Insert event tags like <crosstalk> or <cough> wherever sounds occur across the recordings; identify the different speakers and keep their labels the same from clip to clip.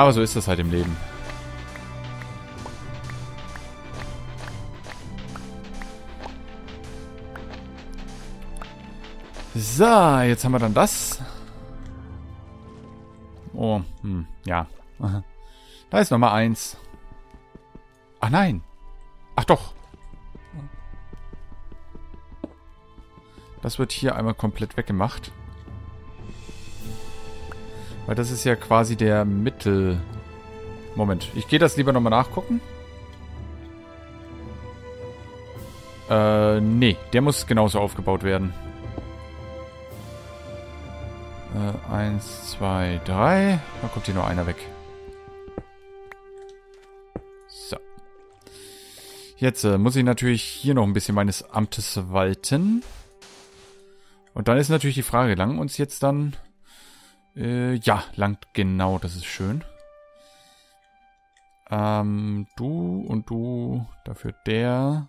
Speaker 1: Aber so ist das halt im Leben. So, jetzt haben wir dann das. Oh, hm, ja. <laughs> Da ist Nummer eins. Ach nein. Ach doch. Das wird hier einmal komplett weggemacht. Weil das ist ja quasi der Mittel... Moment, ich gehe das lieber nochmal nachgucken. Äh, nee, der muss genauso aufgebaut werden. Äh, eins, zwei, drei. Da kommt hier nur einer weg. So. Jetzt äh, muss ich natürlich hier noch ein bisschen meines Amtes walten. Und dann ist natürlich die Frage, lang uns jetzt dann... Äh, ja, langt genau, das ist schön. Ähm, du und du, dafür der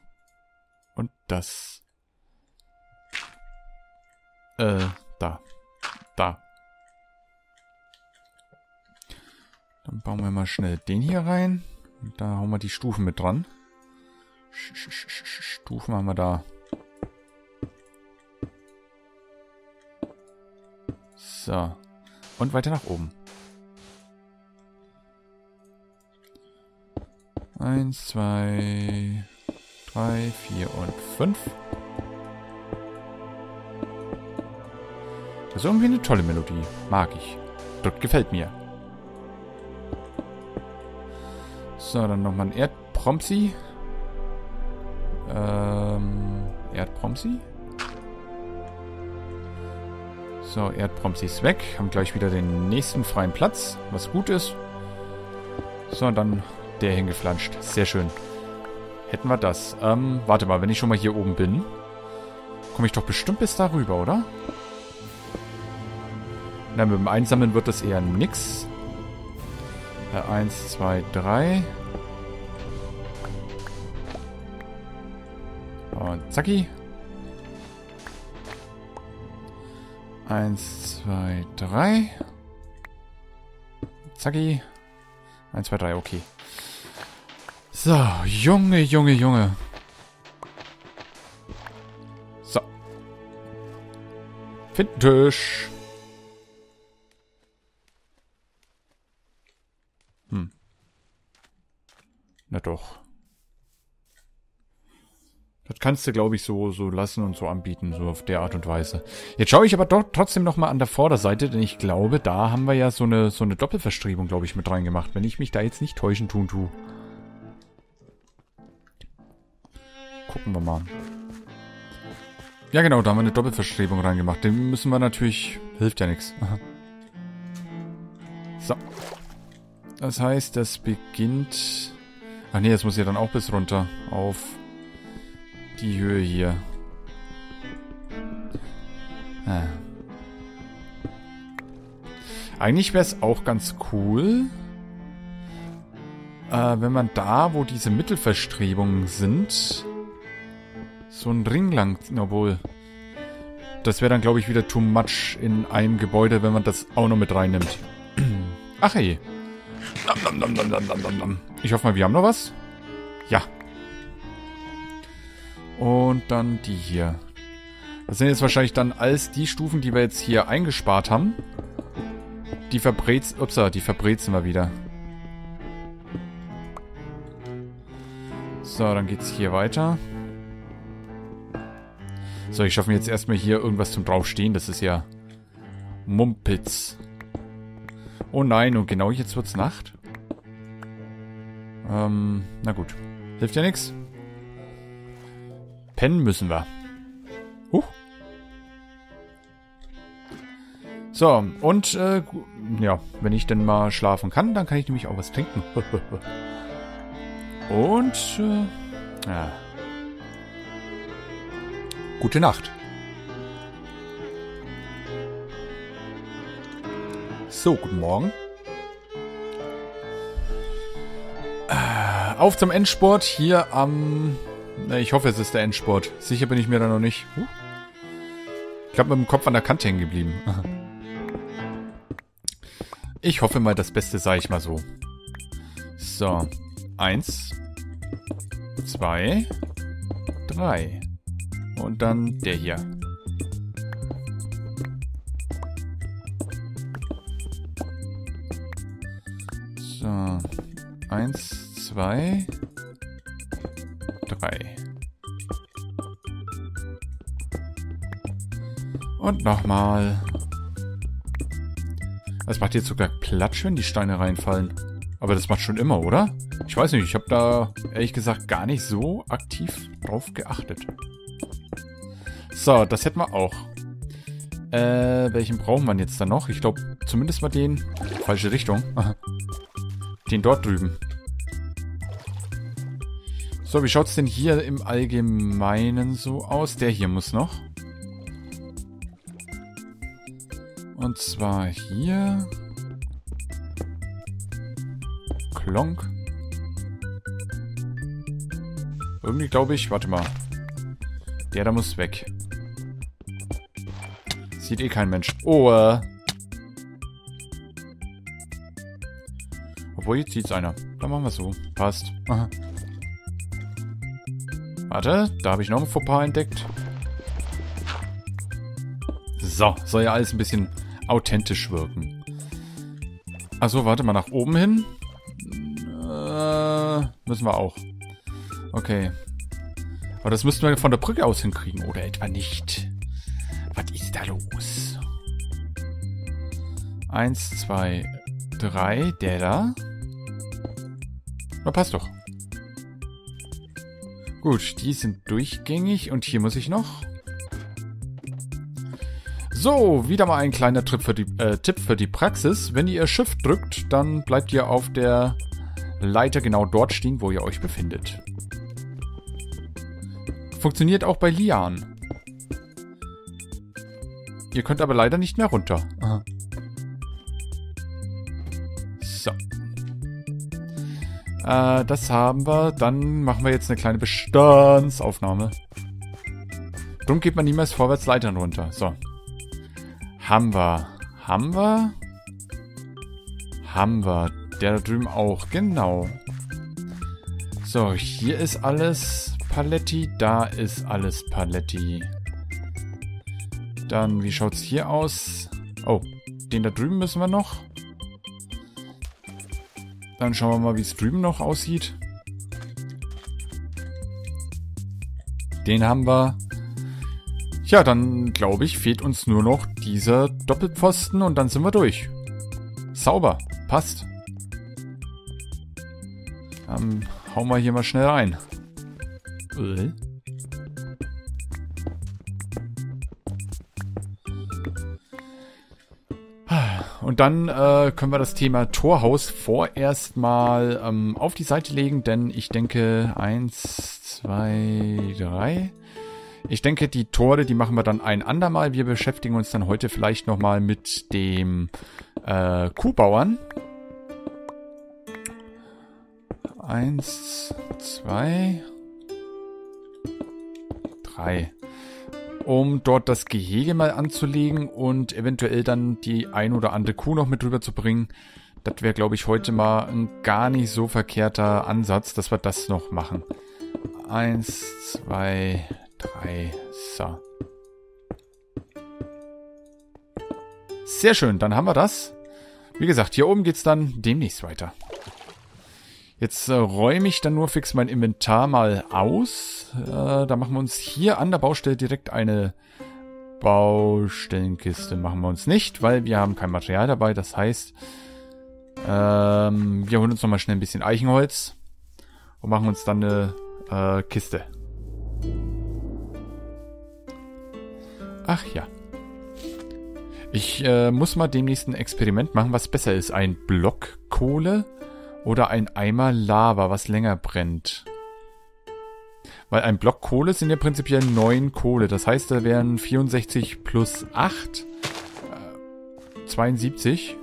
Speaker 1: und das. Äh, da. Da. Dann bauen wir mal schnell den hier rein. Und da hauen wir die Stufen mit dran. Stufen haben wir da. So. Und weiter nach oben. Eins, zwei, drei, vier und fünf. Das ist irgendwie eine tolle Melodie. Mag ich. Das gefällt mir. So, dann nochmal ein Erdpromsi. Ähm, Erdpromsi? So, Erdpromsi ist weg. Haben gleich wieder den nächsten freien Platz, was gut ist. So, und dann der hingeflanscht. Sehr schön. Hätten wir das. Ähm, warte mal, wenn ich schon mal hier oben bin, komme ich doch bestimmt bis darüber, oder? Na, mit dem Einsammeln wird das eher nix. Äh, eins, zwei, drei. Und zacki. Eins, zwei, drei. Zacki. Eins, zwei, drei, okay. So, Junge, Junge, Junge. So. Finttisch. Hm. Na doch. Das kannst du, glaube ich, so, so lassen und so anbieten, so auf der Art und Weise. Jetzt schaue ich aber doch trotzdem nochmal an der Vorderseite, denn ich glaube, da haben wir ja so eine, so eine Doppelverstrebung, glaube ich, mit reingemacht, wenn ich mich da jetzt nicht täuschen tun tue. Gucken wir mal. Ja genau, da haben wir eine Doppelverstrebung reingemacht. Den müssen wir natürlich... Hilft ja nichts. So. Das heißt, das beginnt... Ach nee, das muss ja dann auch bis runter. Auf die Höhe hier. Ah. Eigentlich wäre es auch ganz cool, äh, wenn man da, wo diese Mittelverstrebungen sind, so ein Ring lang, obwohl, das wäre dann, glaube ich, wieder too much in einem Gebäude, wenn man das auch noch mit reinnimmt. <clears throat> Ach hey. Ich hoffe mal, wir haben noch was. Ja, und dann die hier. Das sind jetzt wahrscheinlich dann alles die Stufen, die wir jetzt hier eingespart haben. Die verbrezen... Upsa, die verbrezen wir wieder. So, dann geht's hier weiter. So, ich schaffe mir jetzt erstmal hier irgendwas zum draufstehen. Das ist ja Mumpitz. Oh nein, und genau jetzt wird's Nacht. Ähm, na gut. Hilft ja nichts. Pennen müssen wir. Huch. So, und, äh, ja, wenn ich denn mal schlafen kann, dann kann ich nämlich auch was trinken. <laughs> und, äh, ja. Gute Nacht. So, guten Morgen. Äh, auf zum Endsport hier am ich hoffe, es ist der Endsport. Sicher bin ich mir da noch nicht. Huh. Ich glaube, mit dem Kopf an der Kante hängen geblieben. Ich hoffe mal das Beste, sage ich mal so. So. Eins. Zwei. Drei. Und dann der hier. So. Eins, zwei, drei. Und nochmal. Es macht jetzt sogar Platsch, wenn die Steine reinfallen. Aber das macht schon immer, oder? Ich weiß nicht, ich habe da ehrlich gesagt gar nicht so aktiv drauf geachtet. So, das hätten wir auch. Äh, welchen brauchen wir jetzt dann noch? Ich glaube, zumindest mal den... Falsche Richtung. <laughs> den dort drüben. So, wie schaut's denn hier im Allgemeinen so aus? Der hier muss noch. Und zwar hier. Klonk. Irgendwie glaube ich, warte mal. Der da muss weg. Sieht eh kein Mensch. Oh, äh. Obwohl, jetzt sieht's einer. Dann machen wir so. Passt. Aha. Warte, da habe ich noch ein Fauxpas entdeckt. So, soll ja alles ein bisschen authentisch wirken. Achso, warte mal, nach oben hin. Äh, müssen wir auch. Okay. Aber das müssten wir von der Brücke aus hinkriegen, oder etwa nicht? Was ist da los? Eins, zwei, drei. Der da. Na, passt doch. Gut, die sind durchgängig. Und hier muss ich noch. So, wieder mal ein kleiner Tipp für, die, äh, Tipp für die Praxis. Wenn ihr Shift drückt, dann bleibt ihr auf der Leiter genau dort stehen, wo ihr euch befindet. Funktioniert auch bei Lian. Ihr könnt aber leider nicht mehr runter. Aha. Äh, das haben wir. Dann machen wir jetzt eine kleine Bestandsaufnahme. Drum geht man niemals vorwärts Leitern runter. So. Haben wir. Haben wir. Haben wir. Der da drüben auch. Genau. So, hier ist alles Paletti. Da ist alles Paletti. Dann, wie schaut's hier aus? Oh, den da drüben müssen wir noch. Dann schauen wir mal, wie drüben noch aussieht. Den haben wir. Ja, dann glaube ich, fehlt uns nur noch dieser Doppelpfosten und dann sind wir durch. Sauber. Passt. Dann hauen wir hier mal schnell rein. Äh? Dann äh, können wir das Thema Torhaus vorerst mal ähm, auf die Seite legen, denn ich denke, eins, zwei, drei. Ich denke, die Tore, die machen wir dann ein andermal. Wir beschäftigen uns dann heute vielleicht nochmal mit dem äh, Kuhbauern. Eins, zwei, drei um dort das Gehege mal anzulegen und eventuell dann die ein oder andere Kuh noch mit rüber zu bringen. Das wäre, glaube ich, heute mal ein gar nicht so verkehrter Ansatz, dass wir das noch machen. Eins, zwei, drei, so. Sehr schön, dann haben wir das. Wie gesagt, hier oben geht es dann demnächst weiter. Jetzt äh, räume ich dann nur fix mein Inventar mal aus. Äh, da machen wir uns hier an der Baustelle direkt eine Baustellenkiste. Machen wir uns nicht, weil wir haben kein Material dabei. Das heißt, ähm, wir holen uns nochmal schnell ein bisschen Eichenholz und machen uns dann eine äh, Kiste. Ach ja. Ich äh, muss mal demnächst ein Experiment machen, was besser ist. Ein Block Kohle oder ein Eimer Lava, was länger brennt. Weil ein Block Kohle sind ja prinzipiell 9 Kohle. Das heißt, da wären 64 plus 8. Äh, 72.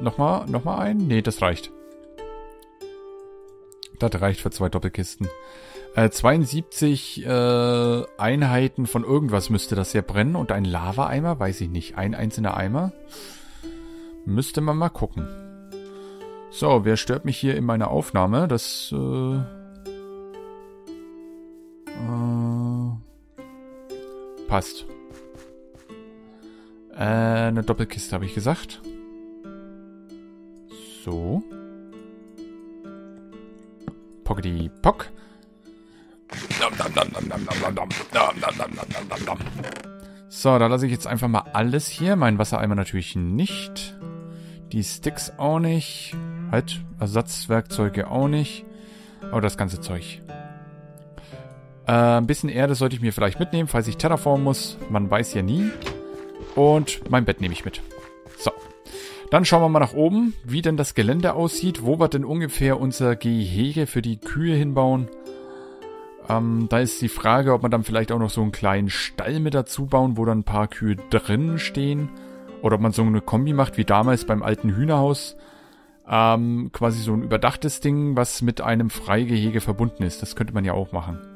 Speaker 1: Nochmal, nochmal ein? Nee, das reicht. Das reicht für zwei Doppelkisten. Äh, 72 äh, Einheiten von irgendwas müsste das ja brennen. Und ein Lava-Eimer, weiß ich nicht. Ein einzelner Eimer. Müsste man mal gucken. So, wer stört mich hier in meiner Aufnahme? Das, äh, äh, passt. Äh, eine Doppelkiste habe ich gesagt. So. Pockety Pock. So, da lasse ich jetzt einfach mal alles hier. Mein Wassereimer natürlich nicht. Die Sticks auch nicht. Halt, Ersatzwerkzeuge auch nicht. Aber das ganze Zeug. Äh, ein bisschen Erde sollte ich mir vielleicht mitnehmen, falls ich terraformen muss. Man weiß ja nie. Und mein Bett nehme ich mit. So. Dann schauen wir mal nach oben, wie denn das Gelände aussieht. Wo wir denn ungefähr unser Gehege für die Kühe hinbauen. Ähm, da ist die Frage, ob man dann vielleicht auch noch so einen kleinen Stall mit dazu bauen, wo dann ein paar Kühe drinnen stehen. Oder ob man so eine Kombi macht, wie damals beim alten Hühnerhaus. Ähm, quasi so ein überdachtes Ding, was mit einem Freigehege verbunden ist. Das könnte man ja auch machen.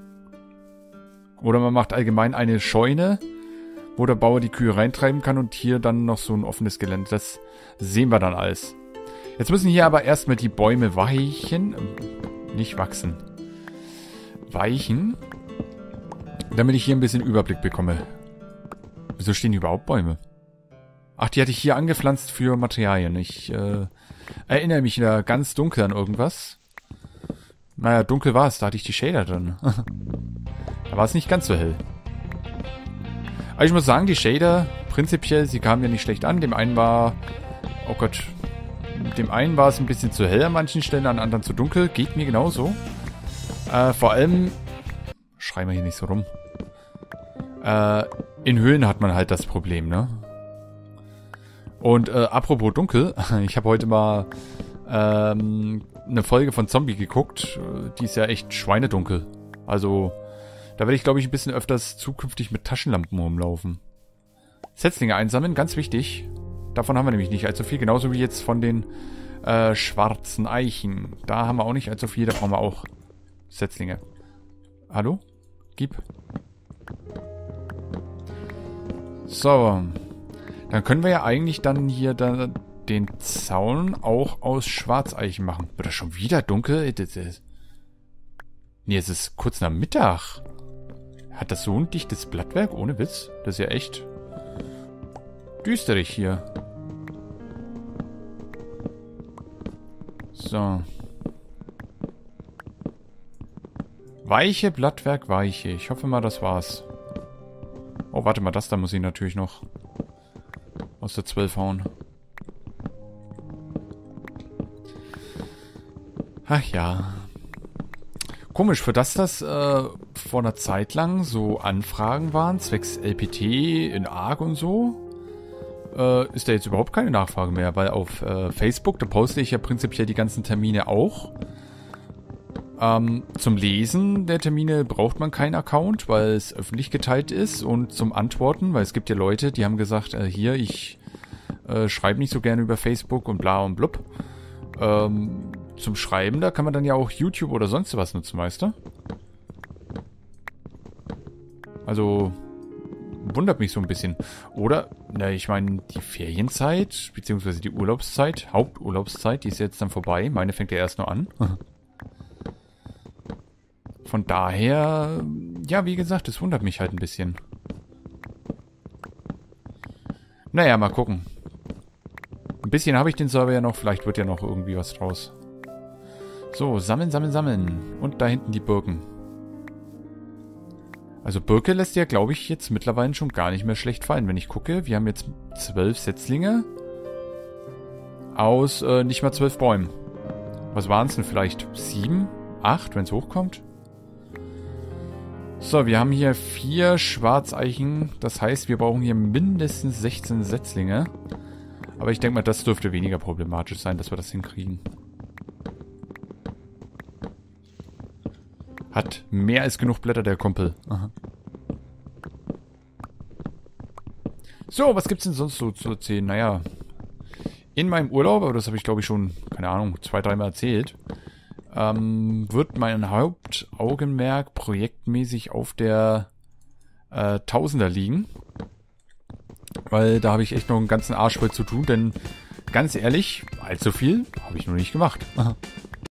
Speaker 1: Oder man macht allgemein eine Scheune, wo der Bauer die Kühe reintreiben kann und hier dann noch so ein offenes Gelände. Das sehen wir dann alles. Jetzt müssen hier aber erstmal die Bäume weichen. Nicht wachsen. Weichen. Damit ich hier ein bisschen Überblick bekomme. Wieso stehen hier überhaupt Bäume? Ach, die hatte ich hier angepflanzt für Materialien. Ich äh, erinnere mich da ganz dunkel an irgendwas. Naja, dunkel war es, da hatte ich die Shader drin. <laughs> da war es nicht ganz so hell. Aber ich muss sagen, die Shader, prinzipiell, sie kamen ja nicht schlecht an. Dem einen war, oh Gott, dem einen war es ein bisschen zu hell an manchen Stellen, an anderen zu dunkel. Geht mir genauso. Äh, vor allem, schreien wir hier nicht so rum. Äh, in Höhlen hat man halt das Problem, ne? Und äh, apropos dunkel, <laughs> ich habe heute mal ähm, eine Folge von Zombie geguckt. Die ist ja echt schweinedunkel. Also, da werde ich, glaube ich, ein bisschen öfters zukünftig mit Taschenlampen rumlaufen. Setzlinge einsammeln, ganz wichtig. Davon haben wir nämlich nicht allzu viel. Genauso wie jetzt von den äh, schwarzen Eichen. Da haben wir auch nicht allzu viel. Da brauchen wir auch Setzlinge. Hallo? Gib. So. Dann können wir ja eigentlich dann hier da den Zaun auch aus Schwarzeichen machen. Wird das schon wieder dunkel? Nee, es ist kurz nach Mittag. Hat das so ein dichtes Blattwerk? Ohne Witz? Das ist ja echt düsterig hier. So. Weiche Blattwerk, weiche. Ich hoffe mal, das war's. Oh, warte mal, das da muss ich natürlich noch aus der 12 hauen. Ach ja. Komisch, für das das äh, vor einer Zeit lang so Anfragen waren, zwecks LPT in ARC und so, äh, ist da jetzt überhaupt keine Nachfrage mehr, weil auf äh, Facebook, da poste ich ja prinzipiell die ganzen Termine auch. Ähm, zum Lesen der Termine braucht man keinen Account, weil es öffentlich geteilt ist und zum Antworten, weil es gibt ja Leute, die haben gesagt, äh, hier, ich äh, schreibe nicht so gerne über Facebook und bla und blub. Ähm, zum Schreiben, da kann man dann ja auch YouTube oder sonst was nutzen, weißt du? Also, wundert mich so ein bisschen. Oder, na, ich meine, die Ferienzeit, beziehungsweise die Urlaubszeit, Haupturlaubszeit, die ist jetzt dann vorbei. Meine fängt ja erst nur an. <laughs> Von daher, ja, wie gesagt, es wundert mich halt ein bisschen. Naja, mal gucken. Ein bisschen habe ich den Server ja noch, vielleicht wird ja noch irgendwie was draus. So, sammeln, sammeln, sammeln. Und da hinten die Birken. Also Birke lässt ja, glaube ich, jetzt mittlerweile schon gar nicht mehr schlecht fallen. Wenn ich gucke, wir haben jetzt zwölf Setzlinge aus äh, nicht mal zwölf Bäumen. Was waren es denn? Vielleicht sieben, acht, wenn es hochkommt? So, wir haben hier vier Schwarzeichen. Das heißt, wir brauchen hier mindestens 16 Setzlinge. Aber ich denke mal, das dürfte weniger problematisch sein, dass wir das hinkriegen. Hat mehr als genug Blätter, der Kumpel. Aha. So, was gibt's denn sonst so zu erzählen? Naja, in meinem Urlaub, aber das habe ich glaube ich schon, keine Ahnung, zwei, dreimal erzählt, ähm, wird mein Hauptaugenmerk projektmäßig auf der äh, Tausender liegen. Weil da habe ich echt noch einen ganzen Arsch voll zu tun, denn ganz ehrlich, allzu viel habe ich noch nicht gemacht. Aha.